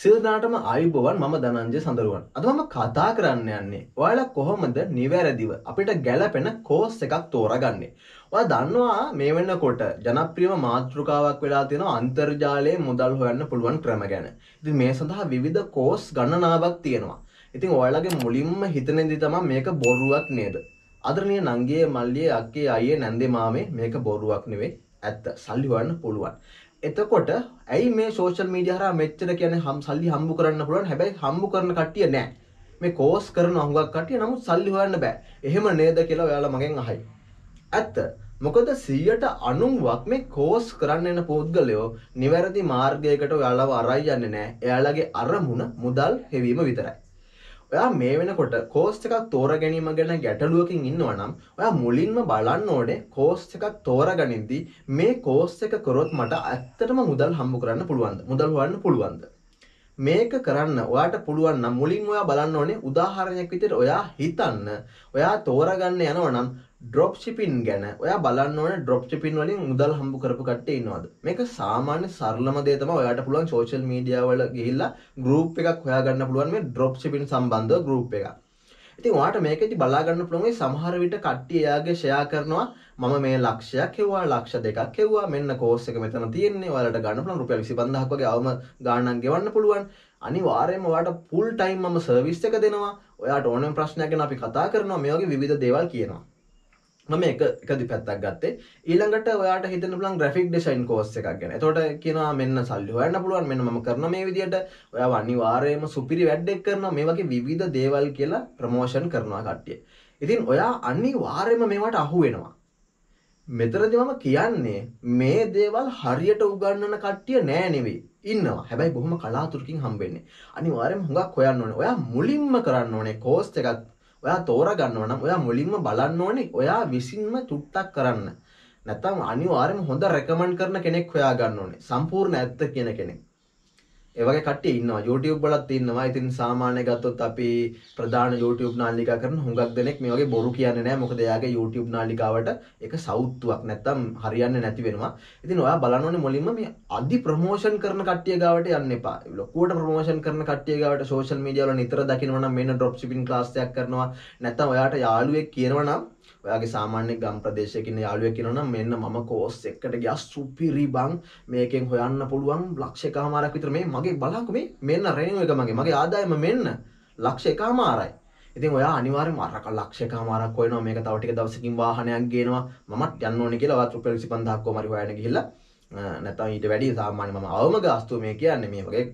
සිල්නාටම අයිබෝවන් මම දනංජය සඳරුවන්. අද මම කතා කරන්න යන්නේ ඔයාලා කොහොමද නිවැරදිව අපිට ගැලපෙන කෝස් එකක් තෝරගන්නේ? ඔයා දන්නවා මේ වෙන්නකොට ජනප්‍රියම මාතෘකාවක් වෙලා තියෙන අන්තර්ජාලයේ මුදල් හොයන්න පුළුවන් ක්‍රම ගැන. ඉතින් මේ සඳහා විවිධ කෝස් ගණනාවක් තියෙනවා. ඉතින් ඔයාලගේ මුලින්ම හිතනෙදි තමා මේක බොරුවක් නේද? අදරණය නංගේ මල්ලිය අක්කේ අයේ නැන්දේ මාමේ මේක බොරුවක් නෙවෙයි. ඇත්ත. සල්ලි හොයන්න පුළුවන්. එතකොට ඇයි මේ සෝෂල් මීඩිය හරහා මෙච්චර කියන්නේ හම් සල්ලි හම්බු කරන්න පුළුවන්? හැබැයි හම්බු කරන කට්ටිය නෑ. මේ කෝස් කරන හුඟක් කට්ටිය නමුත් සල්ලි හොයන්න බෑ. එහෙම නේද කියලා ඔයාලා මගෙන් අහයි. ඇත්ත. මොකද 190ක් මේ කෝස් කරන්න එන පුද්ගලයෝ නිවැරදි මාර්ගයකට ඔයාලව අරයි යන්නේ නෑ. එයාලගේ අරමුණ මුදල් හෙවීම විතරයි. ඔයා මේ වෙනකොට කෝස් එකක් තෝර ගැනීම ගැන ගැටලුවකින් ඉන්නවා නම් ඔයා මුලින්ම බලන්න ඕනේ කෝස් එකක් තෝරගනිද්දී මේ කෝස් එක කරොත් මට ඇත්තටම මුදල් හම්බ කරන්න පුළුවන්ද? මුදල් හොයන්න පුළුවන්ද? මේක කරන්න ඔයාට පුළුවන් නම් මුලින් ඔයා බලන්න ඕනේ උදාහරණයක් විදිහට ඔයා හිතන්න. ඔයා තෝරගන්න යනවා නම් ඩ්‍රොප් ශිපින් ගැන ඔයා බලන්න ඕනේ ඩ්‍රොප් ශිපින් වලින් මුදල් හම්බ කරපු කට්ටිය ඉන්නවද? මේක සාමාන්‍ය සරලම දේ තමයි ඔයාට පුළුවන් සෝෂල් මීඩියා වල ගිහිල්ලා ගෲප් එකක් හොයාගන්න පුළුවන් මේ ඩ්‍රොප් ශිපින් සම්බන්ධව ගෲප් එකක්. ඉතින් ඔයාට මේකෙදි බලා ගන්න පුළුවන් මේ සමහර විට කට්ටිය එයාගේ ෂෙයා කරනවා. මම මේ ලක්ෂයක් හෙව්වා ලක්ෂ දෙකක් හෙව්වා. මෙන්න කෝස් එක මෙතන තියෙන්නේ. ඔයාලට ගන්න පුළුවන් රුපියල් 25000ක් වගේ අවම ගාණක් ගෙවන්න පුළුවන්. අනිවාර්යයෙන්ම ඔයාට ෆුල් ටයිම් මම සර්විස් එක දෙනවා. ඔයාට ඕනම ප්‍රශ්නයක් ගැන අපි කතා කරනවා. මේ වගේ විවිධ දේවල් කියනවා. මම එක එක දෙපැත්තක් ගත්තේ ඊළඟට ඔයාට හිතන්න පුළුවන් ග්‍රැෆික් ඩිසයින් කෝස් එකක් ගැන. එතකොට කියනවා මෙන්න සල්ලි හොයන්න පුළුවන් මෙන්න මම කරන මේ විදිහට ඔයාව අනිවාර්යයෙන්ම සුපිරි වැඩක් කරනවා මේ වගේ විවිධ දේවල් කියලා ප්‍රමෝෂන් කරනවා කට්ටිය. ඉතින් ඔයා අනිවාර්යයෙන්ම මේවට අහු වෙනවා. මෙතනදි මම කියන්නේ මේ දේවල් හරියට උගන්වන කට්ටිය නෑ නෙවෙයි. ඉන්නවා. හැබැයි බොහොම කලාතුරකින් හම්බෙන්නේ. අනිවාර්යයෙන්ම හුඟක් හොයන්න ඕනේ. ඔයා මුලින්ම කරන්න ඕනේ කෝස් එකක් ඔයා තෝරගන්නවා නම් ඔයා මුලින්ම බලන්න ඕනේ ඔයා විසින්ම චුට්ටක් කරන්න. නැත්නම් අනිවාර්යයෙන්ම හොඳ රෙකමන්ඩ් කරන කෙනෙක් හොයාගන්න ඕනේ. සම්පූර්ණ ඇත්ත කියන කෙනෙක්. ඒ වගේ කට්ටිය ඉන්නවා YouTube වලත් ඉන්නවා. ඉතින් සාමාන්‍ය ගත්තොත් අපි ප්‍රධාන YouTube නාලිකා කරන හුඟක් දෙනෙක් මේ වගේ බොරු කියන්නේ නැහැ. මොකද එයාගේ YouTube නාලිකාවට ඒක සෞත්තුවක් නැත්තම් හරියන්නේ නැති වෙනවා. ඉතින් ඔයා බලන්න ඕනේ මුලින්ම මේ අදි ප්‍රොමෝෂන් කරන කට්ටිය ගාවට යන්න එපා. ලොකුවට ප්‍රොමෝෂන් කරන කට්ටිය ගාවට සෝෂල් මීඩියා වල නිතර දකිනවා නම් මෙන්න ඩ්‍රොප් ෂිපින් ක්ලාස් එකක් කරනවා. නැත්තම් ඔයාට යාළුවෙක් කියනවා නම් ඔයාගේ සාමාන්‍ය ගම් ප්‍රදේශයක ඉන්න යාළුවෙක් කියනවනම් මෙන්න මම කෝස් එකකට ගියා. සුපිරි බං. මේකෙන් හොයන්න පුළුවන් ලක්ෂ එකමාරක් විතර. මේ මගේ බලන්නකො මේ මෙන්න රෙනියු එක මගේ. මගේ ආදායම මෙන්න ලක්ෂ එකමාරයි ඉතින් ඔයා අනිවාර්යෙන්ම අරක ලක්ෂ එකමාරක් හොයනවා. මේක තව ටික දවසකින් වාහනයක් ගේනවා. මමත් යන්න ඕනේ කියලා ඔයාත් රුපියල් 25000ක් කොහමරි හොයන්න ගිහිල්ලා නැත්නම් ඊට වැඩි සාමාන්‍ය මම අවම ගාස්තුව මේ කියන්නේ. මේ වගේ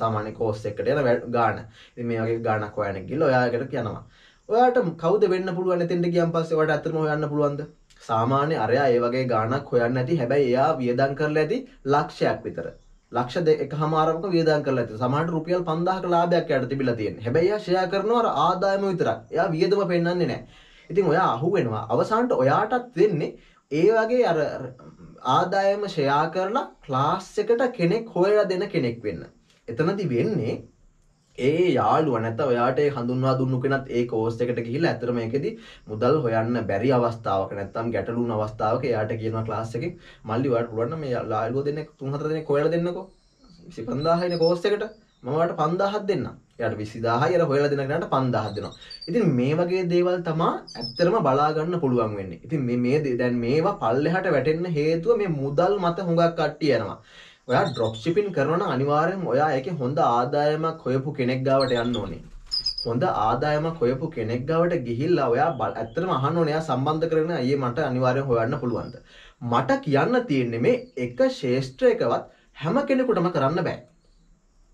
සාමාන්‍ය කෝස් එකකට යන ගාණ. ඉතින් මේ වගේ ගාණක් හොයන්න ගිහලා ඔයාලකට යනවා. ඔයාට කවුද වෙන්න පුළුවන් එතෙන්ට ගියන් පස්සේ ඔයාට ඇත්තටම හොයන්න පුළුවන්ද? සාමාන්‍ය අරයා ඒ වගේ ගාණක් හොයන්න නැති හැබැයි එයා වියදම් කරලා ඇති ලක්ෂයක් විතර. ලක්ෂ දෙකමාරක වියදම් කරලා ඇති. සමහරට රුපියල් 5000ක ලාභයක් යට තිබිලා තියෙනවා. හැබැයි එයා ෂෙයා කරනවා අර ආදායම විතරක්. එයා වියදම පෙන්වන්නේ නැහැ. ඉතින් ඔයා අහුවෙනවා. අවසානට ඔයාටත් වෙන්නේ ඒ වගේ අර ආදායම ෂෙයා කරලා ක්ලාස් එකට කෙනෙක් හොයලා දෙන කෙනෙක් වෙන්න. එතනදි වෙන්නේ ඒ යාළුව නැත්නම් ඔයාට ඒ හඳුන්වා දුන්නු කෙනත් ඒ කෝස් එකට ගිහිල්ලා ඇත්තටම මේකෙදි මුදල් හොයන්න බැරි අවස්ථාවක නැත්නම් ගැටලුන අවස්ථාවක එයාට කියනවා ක්ලාස් එකේ මල්ලි ඔයාලට පුළුවන් නම් මේ යාළුවෝ දෙන්නෙක් තුන් හතර දෙනෙක් හොයලා දෙන්නකෝ. 25000යිනේ කෝස් එකට. මම ඔයාලට 5000ක් දෙන්නම්. එයාට 20000යි අර හොයලා දෙන කෙනාට 5000ක් දෙනවා. ඉතින් මේ වගේ දේවල් තමයි ඇත්තටම බලා ගන්න පුළුවන් වෙන්නේ. ඉතින් මේ මේ දැන් මේවා පල්ලෙහාට වැටෙන්න හේතුව මේ මුදල් මත හුඟක් කට්ටිය යනවා. ඔයා ඩ්‍රොප් ශිපින් කරනවා නම් අනිවාර්යෙන්ම ඔයා ඒකේ හොඳ ආදායමක් හොයපු කෙනෙක් ගාවට යන්න ඕනේ. හොඳ ආදායමක් හොයපු කෙනෙක් ගාවට ගිහිල්ලා ඔයා ඇත්තටම අහන්න ඕනේ එයා සම්බන්ධ කරගෙන අයියේ මට අනිවාර්යෙන් හොයන්න පුළුවන්ද? මට කියන්න තියෙන්නේ මේ එක ශේෂ්ත්‍රයකවත් හැම කෙනෙකුටම කරන්න බෑ.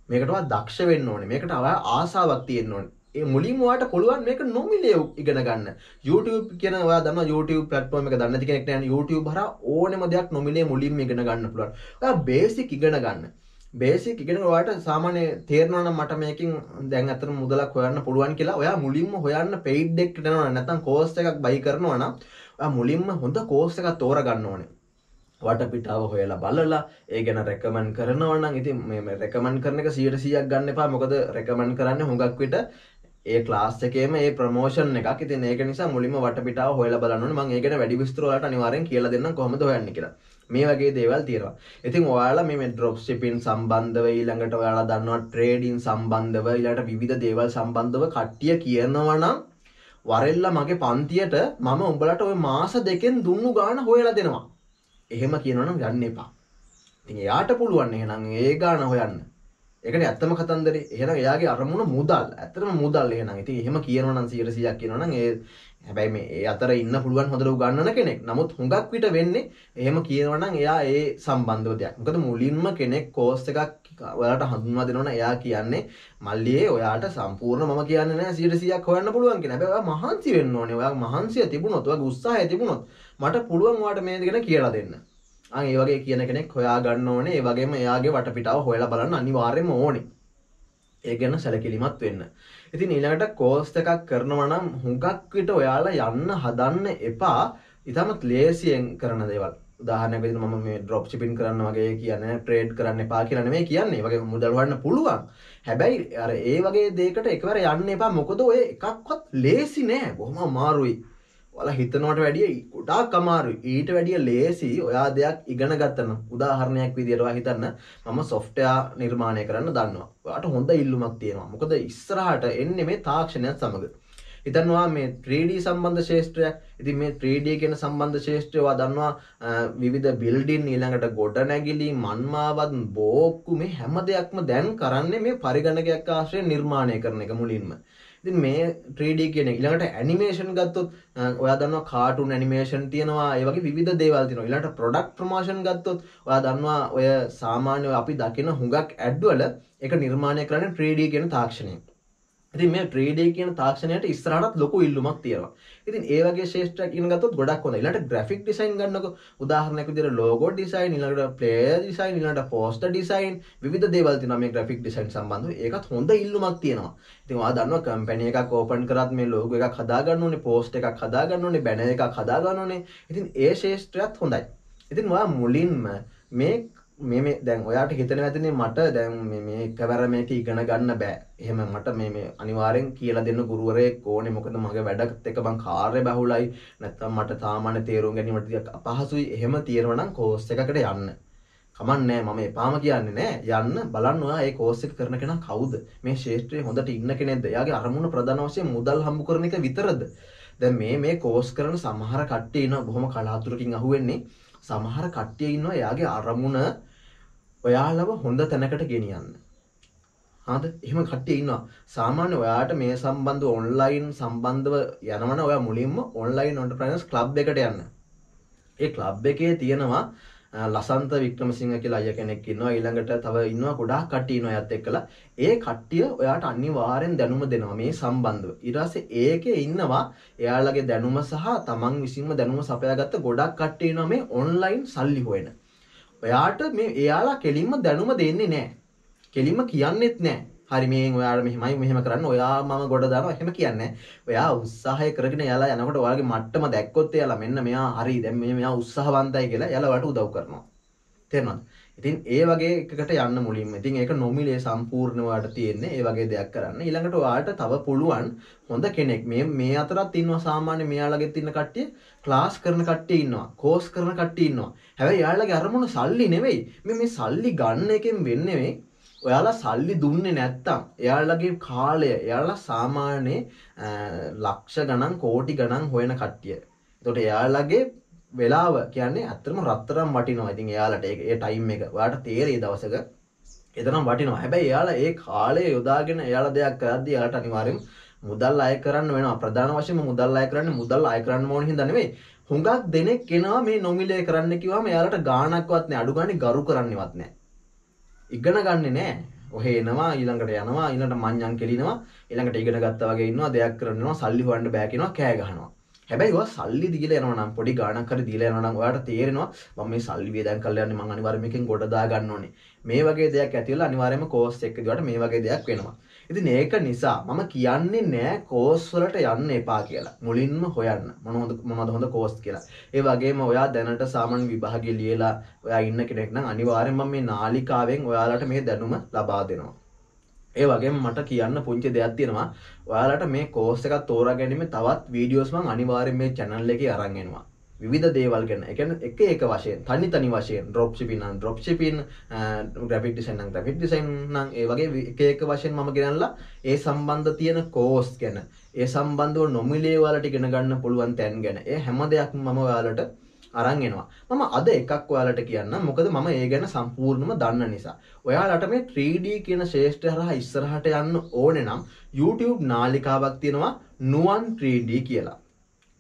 මේකටවත් දක්ෂ වෙන්න ඕනේ. මේකට ආසාවක් තියෙන්න ඕනේ. ඒ මුලින්ම ඔයාට පුළුවන් මේක නොමිලේ ඉගෙන ගන්න. YouTube කියන ඔයා දන්නවා YouTube platform එක දන්නේ නැති කෙනෙක් නෑ YouTube හරහා ඕනෙම දෙයක් නොමිලේ මුලින්ම ඉගෙන ගන්න පුළුවන්. ඔයා basic ඉගෙන ගන්න. බේසික් ඉගෙන ඔයාට සාමාන්‍ය තේරෙනවා නම් මට මේකෙන් දැන් අතන මුදලක් හොයන්න පුළුවන් කියලා ඔයා මුලින්ම හොයන්න paid එකට යනවා නැත්නම් course එකක් buy කරනවා නම් ඔයා මුලින්ම හොඳ course එකක් තෝරගන්න ඕනේ. වටපිටාව හොයලා බලලා ඒ ගැන රෙකමන්ඩ් කරනවා නම් ඉතින් මේ රෙකමන්ඩ් කරන එක 100%ක් ගන්න එපා මොකද රෙකමන්ඩ් කරන්නේ හුඟක් විට ඒ ක්ලාස් එකේම ඒ ප්‍රමෝෂන් එකක්. ඉතින් ඒක නිසා මුලින්ම වටපිටාව හොයලා බලන්න ඕනේ. මම ඒකට වැඩි විස්තර ඔයාලට අනිවාර්යෙන් කියලා දෙන්නම් කොහොමද හොයන්නේ කියලා. මේ වගේ දේවල් තියෙනවා. ඉතින් ඔයාලා මේ ඩ්‍රොප් ශිපින් සම්බන්ධව ඊළඟට ඔයාලා දන්නවා ට්‍රේඩින් සම්බන්ධව ඊළඟට විවිධ දේවල් සම්බන්ධව කට්ටිය කියනවා නම් වරෙල්ලා මගේ පන්තියට මම උඹලට ওই මාස දෙකෙන් දුන්නු ගාන හොයලා දෙනවා. එහෙම කියනවනම් යන්න එපා. ඉතින් එයාට පුළුවන් එහෙනම් ඒ ගාන හොයන්න. ඒකනේ ඇත්තම කතන්දරේ එහෙනම් එයාගේ අරමුණ මුදල්. ඇත්තටම මුදල් එහෙනම්. ඉතින් එහෙම කියනවා නම් 100%ක් කියනවා නම් ඒ හැබැයි මේ ඒ අතර ඉන්න පුළුවන් හොඳට උගන්නන කෙනෙක්. නමුත් හුඟක් විට වෙන්නේ එහෙම කියනවා නම් එයා ඒ සම්බන්ධව දෙයක්. මොකද මුලින්ම කෙනෙක් කෝස් එකක් ඔයාලට හඳුන්වා දෙනවනේ එයා කියන්නේ මල්ලියේ ඔයාට සම්පූර්ණ මම කියන්නේ නැහැ 100%ක් හොයන්න පුළුවන් කියන හැබැයි ඔයා මහන්සි වෙන්න ඕනේ. ඔයා මහන්සිය තිබුණොත් ඔයාගේ උත්සාහය තිබුණොත් මට පුළුවන් ඔයාට මේ ගැන කියලා දෙන්න. අන් ඒ වගේ කියන කෙනෙක් හොයා ගන්න ඕනේ ඒ වගේම එයාගේ වටපිටාව හොයලා බලන්න අනිවාර්යයෙන්ම ඕනේ. ඒ ගැන සැලකිලිමත් වෙන්න. ඉතින් ඊළඟට කෝස් එකක් කරනවා නම් හුඟක් විට ඔයාලා යන්න හදන්න එපා. ඊටමත් ලේසියෙන් කරන දේවල්. උදාහරණයක් විදිහට මම මේ ඩ්‍රොප් ෂිපින් කරන්න වගේ කියන්නේ ට්‍රේඩ් කරන්න එපා කියලා නෙමෙයි කියන්නේ. ඒ වගේ මුදල් හොයන්න පුළුවන්. හැබැයි අර ඒ වගේ දෙයකට එකවර යන්න එපා. මොකද ඔය එකක්වත් ලේසි නෑ. බොහොම අමාරුයි. ඔයාලා හිතනවට වැඩිය ගොඩාක් අමාරුයි. ඊට වැඩිය ලේසි ඔයා දෙයක් ඉගෙන ගත්තන. උදාහරණයක් විදියට ඔයා හිතන්න මම සොෆ්ට්වෙයාර් නිර්මාණය කරන්න දන්නවා. ඔයාට හොඳ ඉල්ලුමක් තියෙනවා. මොකද ඉස්සරහට එන්නේ මේ තාක්ෂණයත් සමග. හිතනවා මේ 3D සම්බන්ධ ශේෂ්ත්‍රයක්. ඉතින් මේ 3D කියන සම්බන්ධ ශේෂ්ත්‍රය ඔයා දන්නවා විවිධ බිල්ඩින් ඊළඟට ගොඩනැගිලි මන්මාවත් බෝක්කු මේ හැම දෙයක්ම දැන් කරන්නේ මේ පරිගණකයක් ආශ්‍රයෙන් නිර්මාණය කරන එක මුලින්ම. ඉතින් මේ 3D කියන ඊළඟට ඇනිමේෂන් ගත්තොත් ඔයා දන්නවා කාටුන් ඇනිමේෂන් තියෙනවා ඒ වගේ විවිධ දේවල් තියෙනවා. ඊළඟට ප්‍රොඩක්ට් ප්‍රොමෝෂන් ගත්තොත් ඔයා දන්නවා ඔය සාමාන්‍ය අපි දකින හුඟක් ඇඩ් වල ඒක නිර්මාණය කරන්නේ 3D කියන තාක්ෂණයෙන්. ඉතින් මේ 3D කියන තාක්ෂණයට ඉස්සරහටත් ලොකු ඉල්ලුමක් තියෙනවා. ඉතින් ඒ වගේ ශේෂ්ත්‍රයක් ඉගෙන ගත්තොත් ගොඩක් හොඳයි. ඊළඟට ග්‍රැෆික් ඩිසයින් ගන්නකො උදාහරණයක් විදිහට ලෝගෝ ඩිසයින්, ඊළඟට ප්ලේයර් ඩිසයින්, ඊළඟට පෝස්ටර් ඩිසයින් විවිධ දේවල් තියෙනවා මේ ග්‍රැෆික් ඩිසයින් සම්බන්ධව. ඒකත් හොඳ ඉල්ලුමක් තියෙනවා. ඉතින් ඔයා දන්නවා කම්පැනි එකක් ඕපන් කරත් මේ ලෝගෝ එකක් හදා ගන්න ඕනේ, පෝස්ට් එකක් හදා ගන්න ඕනේ, බැනර් එකක් හදා ගන්න ඕනේ. ඉතින් ඒ ශේෂ්ත්‍රයත් හොඳයි. ඉතින් ඔයා මුලින්ම මේ මේ මේ දැන් ඔයාට හිතෙන ඇතිනේ මට දැන් මේ මේ එකවර මේක ඉගෙන ගන්න බෑ. එහෙම මට මේ මේ අනිවාර්යෙන් කියලා දෙන්න ගුරුවරයෙක් ඕනේ. මොකද මගේ වැඩත් එක්ක මං කාර්ය බහුලයි. නැත්තම් මට සාමාන්‍ය තේරුම් ගැනීමට ටිකක් අපහසුයි. එහෙම තියෙනවා නම් කෝස් එකකට යන්න. කමන්නේ මම එපාම කියන්නේ නෑ යන්න බලන්න ඔයා ඒ කෝස් එක කරන කෙනා කවුද මේ ශේෂ්ත්‍රයේ හොඳට ඉන්න කෙනෙක්ද එයාගේ අරමුණ ප්‍රධාන වශයෙන් මුදල් හම්බ කරන එක විතරද දැන් මේ මේ කෝස් කරන සමහර කට්ටිය ඉන්නවා බොහොම කලාතුරකින් අහුවෙන්නේ සමහර කට්ටිය ඉන්නවා එයාගේ අරමුණ ඔයාලව හොඳ තැනකට ගෙනියන්න. හාද එහෙම කට්ටිය ඉන්නවා. සාමාන්‍ය ඔයාට මේ සම්බන්ධ ඔන්ලයින් සම්බන්ධව යනවන ඔයා මුලින්ම ඔන්ලයින් ඔන්ටර්ප්‍රයිනර්ස් ක්ලබ් එකට යන්න. ඒ ක්ලබ් එකේ තියෙනවා ලසන්ත වික්‍රමසිංහ කියලා අයියා කෙනෙක් ඉන්නවා ඊළඟට තව ඉන්නවා ගොඩාක් කට්ටිය ඉන්නවා එයත් එක්කලා ඒ කට්ටිය ඔයාට අනිවාර්යෙන් දැනුම දෙනවා මේ සම්බන්ධව ඊට පස්සේ ඒකේ ඉන්නවා එයාලගේ දැනුම සහ තමන් විසින්ම දැනුම සපයාගත්ත ගොඩක් කට්ටිය ඉන්නවා මේ ඔන්ලයින් සල්ලි හොයන ඔයාට මේ එයාලා කෙලින්ම දැනුම දෙන්නේ නැහැ. කෙලින්ම කියන්නෙත් නැහැ. හරි මේ ඔයාලා මෙහෙමයි මෙහෙම කරන්න. ඔයා මම ගොඩ දානවා. එහෙම කියන්නේ ඔයා උත්සාහය කරගෙන එයාලා යනකොට ඔයාලගේ මට්ටම දැක්කොත් එයාලා මෙන්න මෙයා හරි දැන් මෙයා උත්සාහවන්තයි කියලා එයාලා ඔයාලට උදව් කරනවා. තේරෙනවද ඉතින් ඒ වගේ එකකට යන්න මුලින්ම. ඉතින් ඒක නොමිලේ සම්පූර්ණ වාට තියෙන්නේ ඒ වගේ දෙයක් කරන්න. ඊළඟට ඔයාලට තව පුළුවන් හොඳ කෙනෙක් මේ මේ අතරත් ඉන්නවා සාමාන්‍ය මෙයාලගෙත් ඉන්න කට්ටිය ක්ලාස් කරන කට්ටිය ඉන්නවා. කෝස් කරන කට්ටිය ඉන්නවා. හැබැයි එයාලගේ අරමුණ සල්ලි නෙවෙයි. මේ මේ සල්ලි ගන්න එකෙන් වෙන්නේ ඔයාලා සල්ලි දුන්නේ නැත්තම් එයාලගේ කාලය එයාලා සාමාන්‍ය ලක්ෂ ගණන් කෝටි ගණන් හොයන කට්ටිය. එතකොට එයාලගේ වෙලාව කියන්නේ ඇත්තටම රත්තරම් වටිනවා. ඉතින් එයාලට ඒ ටයිම් එක ඔයාලට තේරෙයි දවසක එතරම් වටිනවා. හැබැයි එයාලා ඒ කාලය යොදාගෙන එයාලා දෙයක් කරද්දී එයාලට අනිවාර්යෙන් මුදල් අය කරන්න වෙනවා. ප්‍රධාන වශයෙන්ම මුදල් අය කරන්නේ මුදල් අය කරන්න ඕන හින්දා නෙවෙයි. හුඟක් දෙනෙක් එනවා මේ නොමිලේ කරන්න කිව්වම එයාලට ගාණක්වත් නෑ. අඩු ගානේ ගරු කරන්නේවත් නෑ. ඉගෙන ගන්නෙ නෑ. ඔහේ එනවා ඊළඟට යනවා ඊළඟට මඤ්ඤම් කෙලිනවා ඊළඟට ඉගෙන ගත්තා වගේ ඉන්නවා දෙයක් කරනවා සල්ලි හොයන්න බෑ කියනවා කෑ ගහනවා හැබැයි ඔයා සල්ලි දීලා යනවා නම් පොඩි ගාණක් හරි දීලා යනවා නම් ඔයාට තේරෙනවා මම මේ සල්ලි වේදන් කරලා යන්නේ මං අනිවාර්යයෙන් මේකෙන් ගොඩ දා ගන්න ඕනේ. මේ වගේ දෙයක් ඇති වෙලා අනිවාර්යයෙන්ම කෝස් එකකදී ඔයාට මේ වගේ දෙයක් වෙනවා. ඉතින් ඒක නිසා මම කියන්නේ නෑ කෝස් වලට යන්න එපා කියලා. මුලින්ම හොයන්න මොනවද මොනවද හොඳ කෝස් කියලා. ඒ වගේම ඔයා දැනට සාමාන්‍ය විභාගෙ ලියලා ඔයා ඉන්න කෙනෙක් නම් අනිවාර්යයෙන්ම මේ නාලිකාවෙන් ඔයාලට මේ දැනුම ලබා දෙනවා. ඒ වගේ මට කියන්න පුංචි දෙයක් තියෙනවා. ඔයාලට මේ කෝස් එකක් තෝරා ගැනීම තවත් වීඩියෝස් මම අනිවාර්යෙන් මේ channel එකේ අරන් එනවා. විවිධ දේවල් ගැන. ඒ කියන්නේ එක එක වශයෙන්. තනි තනි වශයෙන්. drop shipping නම් drop shipping graphic design නම් graphic design නම් ඒ වගේ එක එක වශයෙන් මම ගෙනල්ලා ඒ සම්බන්ධ තියෙන කෝස් ගැන. ඒ සම්බන්ධව නොමිලේ ඔයාලට ඉගෙන ගන්න පුළුවන් තැන් ගැන. ඒ හැම දෙයක්ම මම ඔයාලට අරන් එනවා. මම අද එකක් ඔයාලට කියන්නම්. මොකද මම ඒ ගැන සම්පූර්ණම දන්න නිසා. ඔයාලට මේ 3D කියන ශේෂ්ඨය හරහා ඉස්සරහට යන්න ඕනේ නම් YouTube නාලිකාවක් තියෙනවා නුවන් 3D කියලා.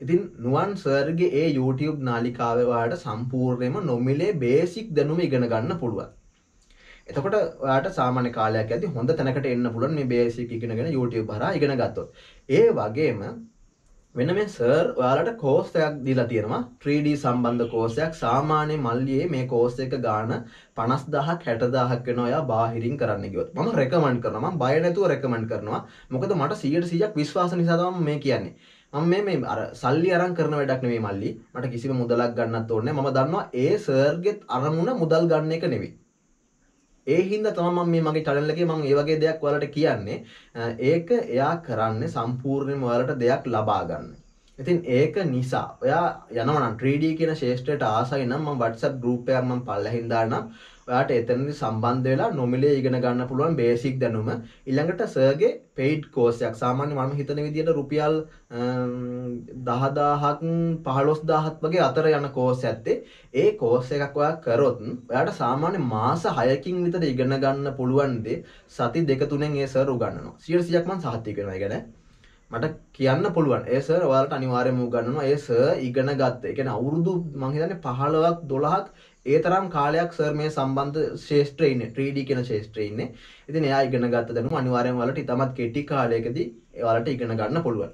ඉතින් නුවන් සර්ගේ ඒ YouTube නාලිකාවේ ඔයාලට සම්පූර්ණයෙන්ම නොමිලේ බේසික් දැනුම ඉගෙන ගන්න පුළුවන්. එතකොට ඔයාට සාමාන්‍ය කාලයක් ඇද්දි හොඳ තැනකට එන්න පුළුවන් මේ බේසික් ඉගෙනගෙන YouTube හරහා ඉගෙන ගත්තොත්. ඒ වගේම වෙන මේ සර් ඔයාලට කෝස් එකක් දීලා තියෙනවා. 3D සම්බන්ධ කෝස් එකක්. සාමාන්‍ය මල්ලියේ මේ කෝස් එක ගාන 50000ක් 60000ක් වෙනවා ඔයා බාහිරින් කරන්න ගියොත් මම රෙකමන්ඩ් කරනවා. මම බය නැතුව රෙකමන්ඩ් කරනවා. මොකද මට 100%ක් විශ්වාස නිසා තමයි මේ කියන්නේ. මම මේ මේ අර සල්ලි අරන් කරන වැඩක් නෙවෙයි මල්ලි. මට කිසිම මුදලක් ගන්නත් ඕනේ මම දන්නවා ඒ සර්ගෙත් අරමුණ මුදල් ගන්න එක නෙවෙයි. ඒ හින්දා තමයි මම මේ මගේ channel එකේ මම මේ වගේ දෙයක් ඔයාලට කියන්නේ. ඒක එයා කරන්නේ සම්පූර්ණයෙන්ම ඔයාලට දෙයක් ලබා ගන්න. ඉතින් ඒක නිසා ඔයා යනවා නම් 3D කියන ශේෂ්ත්‍රයට ආසයි නම් මම WhatsApp group එකක් මම පල්ලෙහින් දාන්නම්. ඔයාට එතනදි සම්බන්ධ වෙලා නොමිලේ ඉගෙන ගන්න පුළුවන් බේසික් දැනුම. ඊළඟට සර්ගේ පේඩ් කෝස් එකක්. සාමාන්‍ය මම හිතන විදිහට රුපියල් 10000ක් 15000ක් වගේ අතර යන කෝස් ඇත්තේ. ඒ කෝස් එකක් ඔයා කරොත් ඔයාට සාමාන්‍ය මාස 6කින් විතර ඉගෙන ගන්න පුළුවන් දේ සති දෙක තුනෙන් ඒ සර් උගන්වනවා. 100%ක් මම සහතික වෙනවා ඒ ගැන මට කියන්න පුළුවන්. ඒ සර් ඔයාලට අනිවාර්යයෙන්ම උගන්වනවා. ඒ සර් ඉගෙන ගත්ත. ඒ කියන්නේ අවුරුදු මම හිතන්නේ 15ක් 12ක් ඒ තරම් කාලයක් සර් මේ සම්බන්ධ ශේෂ්ත්‍රයේ ඉන්නේ 3D කියන ශේෂ්ත්‍රයේ ඉන්නේ. ඉතින් එයා ඉගෙන ගත්ත දැනුම අනිවාර්යෙන් ඔයාලට ඉතාමත් කෙටි කාලයකදී ඔයාලට ඉගෙන ගන්න පුළුවන්.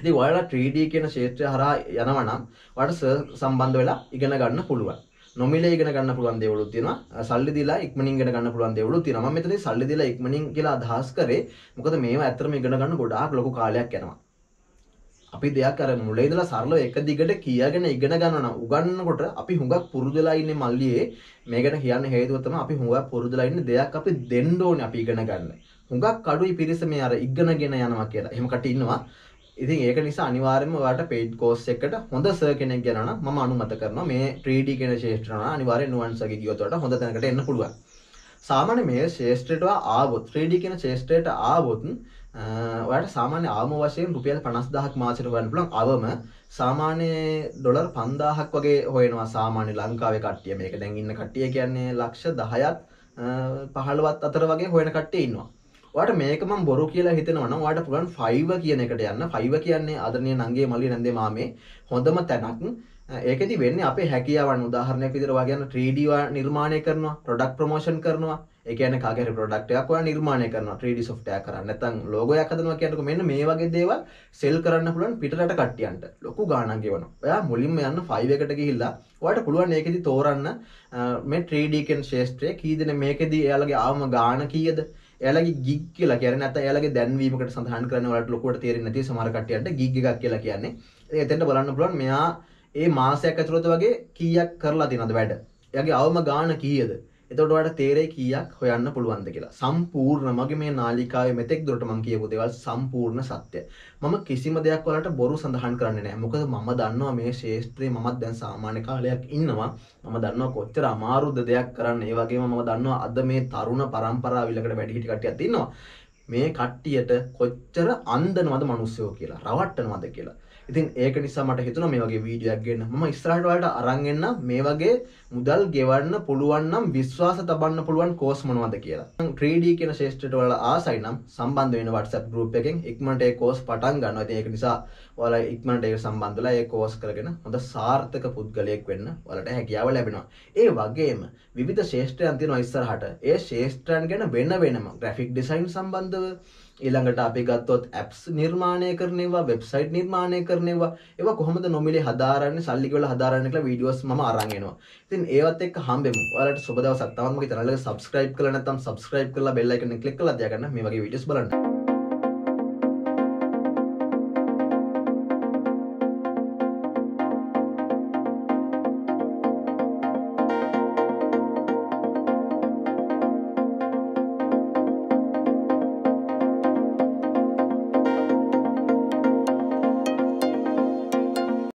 ඉතින් ඔයාලා 3D කියන ශේෂ්ත්‍රය හරහා යනවා නම් ඔයාලට සර් සම්බන්ධ වෙලා ඉගෙන ගන්න පුළුවන්. නොමිලේ ඉගෙන ගන්න පුළුවන් දේවලුත් තියෙනවා. සල්ලි දීලා ඉක්මනින් ඉගෙන ගන්න පුළුවන් දේවලුත් තියෙනවා. මම මෙතනදී සල්ලි දීලා ඉක්මනින් කියලා අදහස් කරේ. මොකද මේවා ඇත්තටම ඉගෙන ගන්න ගොඩාක් ලොකු කාලයක් යනවා. අපි දෙයක් අර මුල ඉඳලා සරලව එක දිගට කියාගෙන ඉගෙන ගන්නවා නම් උගන්නකොට අපි හුඟක් පුරුදුලා ඉන්නේ මල්ලියේ මේ ගැන කියන්න හේතුව තමයි අපි හුඟක් පුරුදුලා ඉන්නේ දෙයක් අපි දෙන්න ඕනේ අපි ඉගෙන ගන්න. හුඟක් කඩුයි පිරිස මේ අර ඉගෙනගෙන යනවා කියලා. එහෙම කට ඉන්නවා. ඉතින් ඒක නිසා අනිවාර්යයෙන්ම ඔයාලට paid course එකකට හොඳ සර් කෙනෙක් ගැන නම් මම අනුමත කරනවා මේ 3D කියන ශේෂ්ත්‍රය නම් අනිවාර්යෙන් නුවන්සගේ ගියොත් ඔයාලට හොඳ තැනකට එන්න පුළුවන්. සාමාන්‍ය මේ ශේෂ්ත්‍රයට ආවොත් 3D කියන ශේෂ්ත්‍රයට ආවොත් ඔයාට සාමාන්‍ය ආම වශයෙන් රුපියල් 50000ක් මාසෙට ගන්න පුළුවන් අවම සාමාන්‍ය ඩොලර් 5000ක් වගේ හොයනවා සාමාන්‍ය ලංකාවේ කට්ටිය මේක දැන් ඉන්න කට්ටිය කියන්නේ ලක්ෂ 10ක් 15ත් අතර වගේ හොයන කට්ටිය ඉන්නවා. ඔයාට මේක මම බොරු කියලා හිතනවා නම් ඔයාට පුළුවන් 5 කියන එකට යන්න. 5 කියන්නේ ආදරණීය නංගේ මල්ලි නැන්දේ මාමේ හොඳම තැනක්. ඒකෙදි වෙන්නේ අපේ හැකියාවන් උදාහරණයක් විදිහට ඔයා කියන 3D නිර්මාණය කරනවා, ප්‍රොඩක්ට් ප්‍රොමෝෂන් කරනවා, ඒ කියන්නේ කාගේ හරි ප්‍රොඩක්ට් එකක් ඔයා නිර්මාණය කරනවා 3D software කරා නැත්නම් logo එකක් හදනවා කියනකො මෙන්න මේ වගේ දේවල් sell කරන්න පුළුවන් පිටරට කට්ටියන්ට ලොකු ගාණක් ගෙවනවා. ඔයා මුලින්ම යන්න 5 එකට ගිහිල්ලා ඔයාට පුළුවන් ඒකෙදි තෝරන්න මේ 3D කියන ශේෂ්ත්‍රය කී දෙන මේකෙදි එයාලගේ ආවම ගාණ කීයද? එයාලගේ ගිග් කියලා කියන්නේ නැත්නම් එයාලගේ දැන්වීමකට සඳහන් කරන වලට ලොකුවට තේරෙන්නේ නැති සමහර කට්ටියන්ට ගිග් එකක් කියලා කියන්නේ. ඒ එතෙන්ට බලන්න පුළුවන් මෙයා ඒ මාසයක් ඇතුළත වගේ කීයක් කරලා තියෙනවද වැඩ? එයාගේ අවම ගාණ කීයද? එතකොට ඔයාලට තේරෙයි කීයක් හොයන්න පුළුවන්ද කියලා. සම්පූර්ණ මගේ මේ නාලිකාවේ මෙතෙක් දුරට මම කියපු දේවල් සම්පූර්ණ සත්‍ය. මම කිසිම දෙයක් වලට බොරු සඳහන් කරන්නේ නැහැ. මොකද මම දන්නවා මේ ශේෂ්ත්‍රයේ මමත් දැන් සාමාන්‍ය කාලයක් ඉන්නවා. මම දන්නවා කොච්චර අමාරුද දෙයක් කරන්න. ඒ වගේම මම දන්නවා අද මේ තරුණ පරම්පරාව ඊළඟට වැඩි හිටි කට්ටියක් ඉන්නවා. මේ කට්ටියට කොච්චර අන්දනවද මිනිස්සුયો කියලා, රවට්ටනවද කියලා. ඉතින් ඒක නිසා මට හිතුණා මේ වගේ වීඩියෝ එකක් ගන්න. මම ඉස්සරහට වලට අරන් එන්න මේ වගේ මුදල් ගෙවන්න පුළුවන් නම් විශ්වාස තබන්න පුළුවන් කෝස් මොනවද කියලා. 3D කියන ශේෂ්ත්‍රයට වල ආසයි නම් සම්බන්ධ වෙන WhatsApp group එකෙන් ඉක්මනට ඒ කෝස් පටන් ගන්නවා. ඉතින් ඒක නිසා ඔයාලා ඉක්මනට ඒක සම්බන්ධ වෙලා ඒ කෝස් කරගෙන හොඳ සාර්ථක පුද්ගලයෙක් වෙන්න ඔයාලට හැකියාව ලැබෙනවා. ඒ වගේම විවිධ ශේෂ්ත්‍රයන් තියෙනවා ඉස්සරහට. ඒ ශේෂ්ත්‍රයන් ගැන වෙන වෙනම graphic design සම්බන්ධව ඊළඟට අපි ගත්තොත් ඇප්ස් නිර්මාණය කරනවා වෙබ්සයිට් නිර්මාණය කරනවා ඒවා කොහොමද නොමිලේ හදාරන්නේ සල්ලි ගෙවලා හදාරන්නේ කියලා වීඩියෝස් මම අරන් එනවා. ඉතින් ඒවත් එක්ක හම්බෙමු. ඔයාලට සුබ දවසක්. තවත් මගේ channel එක subscribe කරලා නැත්නම් subscribe කරලා bell icon එක click කරලා තියාගන්න මේ වගේ වීඩියෝස් බලන්න.